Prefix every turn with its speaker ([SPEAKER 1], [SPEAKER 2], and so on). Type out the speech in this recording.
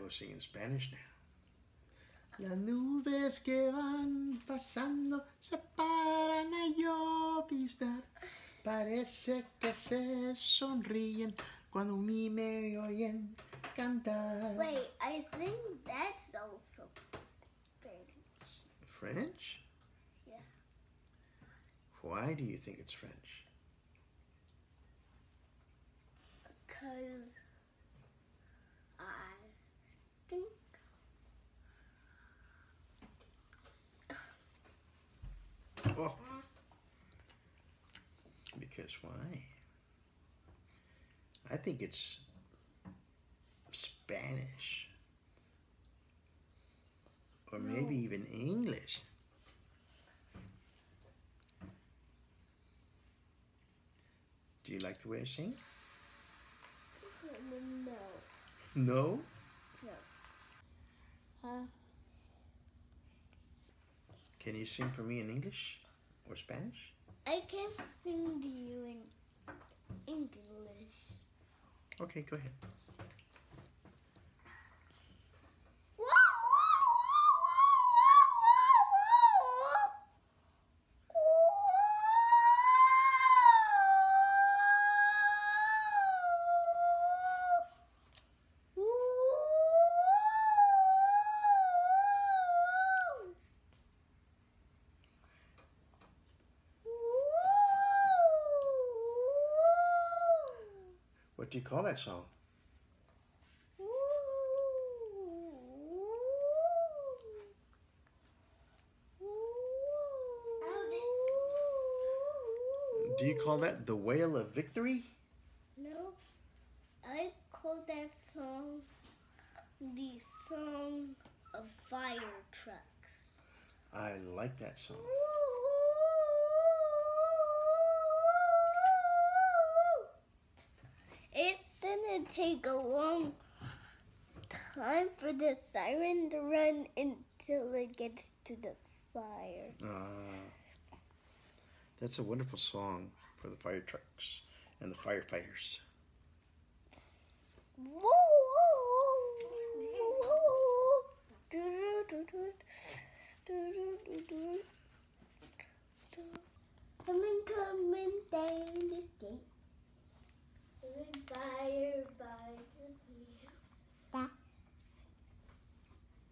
[SPEAKER 1] will sing in Spanish now. Las nubes que van pasando se paran a lloviznar. Parece que se sonríen cuando mí me oyen cantar.
[SPEAKER 2] Wait, I think that's also French.
[SPEAKER 1] French?
[SPEAKER 2] Yeah.
[SPEAKER 1] Why do you think it's French?
[SPEAKER 2] Because I think
[SPEAKER 1] Oh. Because why? I think it's Spanish. Or maybe
[SPEAKER 2] No.
[SPEAKER 1] even English. Do you like the way I sing?
[SPEAKER 2] no.
[SPEAKER 1] No?
[SPEAKER 2] Uh,
[SPEAKER 1] Can you sing for me in English or Spanish?
[SPEAKER 2] I can sing to you in English.
[SPEAKER 1] Okay, go ahead. What do you call that song? Do you call that the Wail of Victory?
[SPEAKER 2] No, I call that song the song of fire trucks.
[SPEAKER 1] I like that song.
[SPEAKER 2] take a long time for the siren to run until it gets to the fire.
[SPEAKER 1] Uh, that's a wonderful song for the fire trucks and the firefighters.
[SPEAKER 2] Whoa, Come and come and stay in this game. Goodbye, bye.